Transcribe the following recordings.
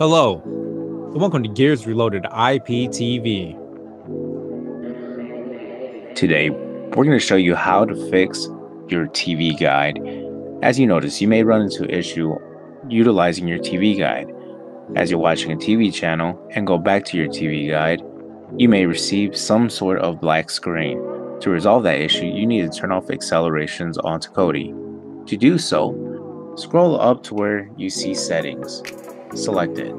Hello, and welcome to Gears Reloaded IPTV. Today, we're going to show you how to fix your TV guide. As you notice, you may run into issue utilizing your TV guide. As you're watching a TV channel and go back to your TV guide, you may receive some sort of black screen. To resolve that issue, you need to turn off accelerations onto Kodi. To do so, scroll up to where you see settings. Select it.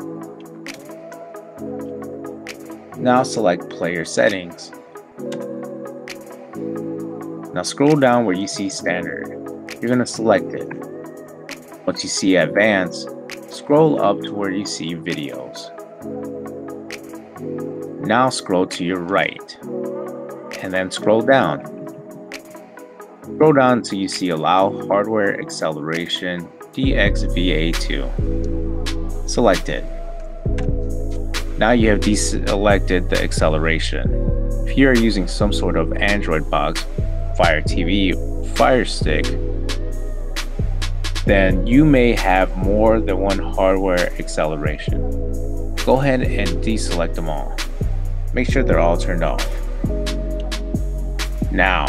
Now select player settings. Now scroll down where you see standard. You're going to select it. Once you see advanced, scroll up to where you see videos. Now scroll to your right and then scroll down. Scroll down until you see allow hardware acceleration DXVA2. Select it. Now you have deselected the acceleration. If you are using some sort of Android box, Fire TV, Fire Stick, then you may have more than one hardware acceleration. Go ahead and deselect them all. Make sure they're all turned off. Now,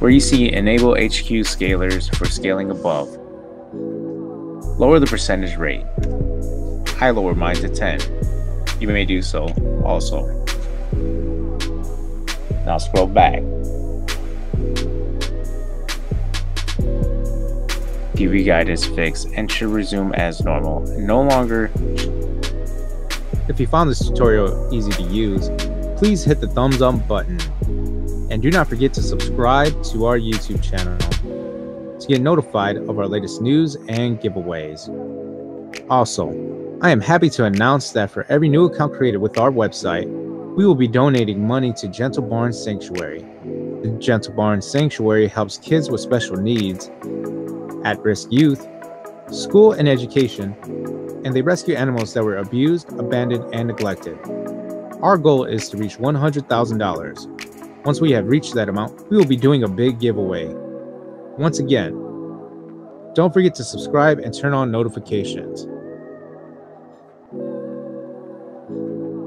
where you see Enable HQ Scalers for scaling above, lower the percentage rate. I lower mine to 10. You may do so also. Now scroll back. TV guide is fixed and should resume as normal. No longer. If you found this tutorial easy to use, please hit the thumbs up button. And do not forget to subscribe to our YouTube channel to get notified of our latest news and giveaways. Also, I am happy to announce that for every new account created with our website, we will be donating money to Gentle Barn Sanctuary. The Gentle Barn Sanctuary helps kids with special needs, at risk youth, school and education, and they rescue animals that were abused, abandoned, and neglected. Our goal is to reach $100,000. Once we have reached that amount, we will be doing a big giveaway. Once again, don't forget to subscribe and turn on notifications.